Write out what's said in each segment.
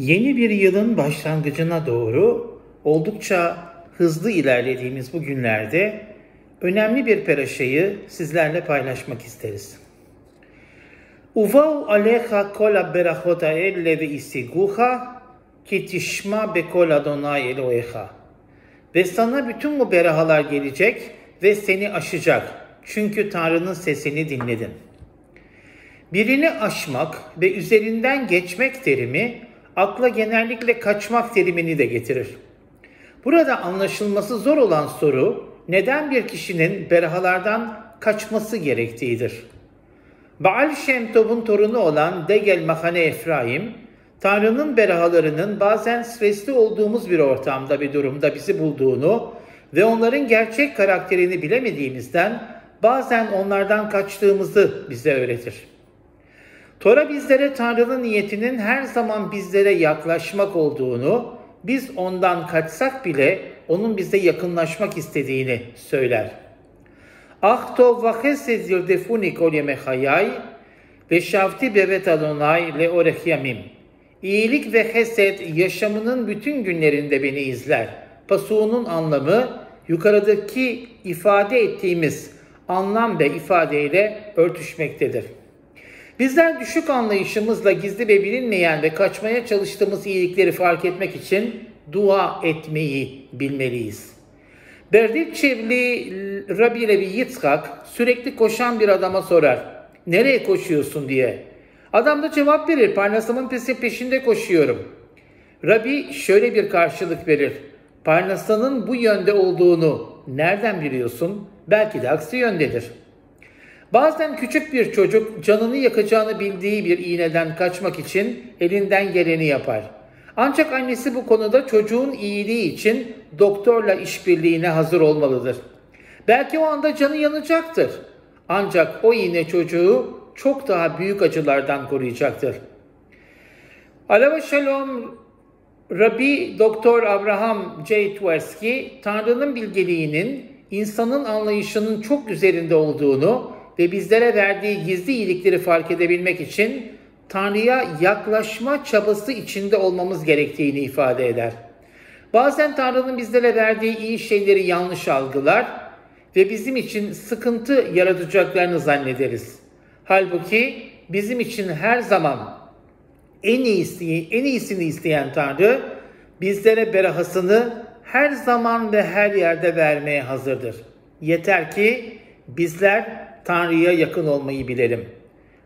Yeni bir yılın başlangıcına doğru oldukça hızlı ilerlediğimiz bu günlerde önemli bir peraşayı sizlerle paylaşmak isteriz. Uvav aleha kol berachot haele ve istiguha ki tişma bekol Adonai Elohecha. Ve sana bütün bu berahalar gelecek ve seni aşacak. Çünkü Tanrı'nın sesini dinledin. Birini aşmak ve üzerinden geçmek terimi akla genellikle kaçmak terimini de getirir. Burada anlaşılması zor olan soru neden bir kişinin berahalardan kaçması gerektiğidir. Baal Şemtov'un torunu olan Degel Mahane Efraim, Tanrı'nın berahalarının bazen stresli olduğumuz bir ortamda bir durumda bizi bulduğunu ve onların gerçek karakterini bilemediğimizden bazen onlardan kaçtığımızı bize öğretir. Tora bizlere Tanrı'nın niyetinin her zaman bizlere yaklaşmak olduğunu, biz ondan kaçsak bile onun bize yakınlaşmak istediğini söyler. Ahto vachesed yirdefuni kol yemechayay ve şavti bevet adonay le orech yamim. İyilik ve hesed yaşamının bütün günlerinde beni izler. Pasuğunun anlamı yukarıdaki ifade ettiğimiz anlam ve ifadeyle örtüşmektedir. Bizler düşük anlayışımızla gizli ve bilinmeyen ve kaçmaya çalıştığımız iyilikleri fark etmek için dua etmeyi bilmeliyiz. Berditçevli Rabbi Levi Yitzhak sürekli koşan bir adama sorar. Nereye koşuyorsun diye. Adam da cevap verir. Parnasımın peşinde koşuyorum. Rabbi şöyle bir karşılık verir. Parnasanın bu yönde olduğunu nereden biliyorsun? Belki de aksi yöndedir. Bazen küçük bir çocuk canını yakacağını bildiği bir iğneden kaçmak için elinden geleni yapar. Ancak annesi bu konuda çocuğun iyiliği için doktorla işbirliğine hazır olmalıdır. Belki o anda canı yanacaktır. Ancak o iğne çocuğu çok daha büyük acılardan koruyacaktır. Alava Shalom Rabbi Doktor Abraham J. Tversky, Tanrı'nın bilgeliğinin insanın anlayışının çok üzerinde olduğunu ve bizlere verdiği gizli iyilikleri fark edebilmek için Tanrı'ya yaklaşma çabası içinde olmamız gerektiğini ifade eder. Bazen Tanrı'nın bizlere verdiği iyi şeyleri yanlış algılar ve bizim için sıkıntı yaratacaklarını zannederiz. Halbuki bizim için her zaman en iyisi, en iyisini isteyen Tanrı bizlere berahasını her zaman ve her yerde vermeye hazırdır. Yeter ki bizler Tanrı'ya yakın olmayı bilelim.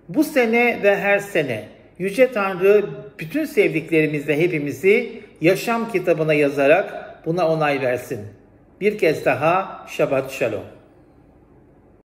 Bu sene ve her sene Yüce Tanrı bütün sevdiklerimizle hepimizi yaşam kitabına yazarak buna onay versin. Bir kez daha Şabat Shalom.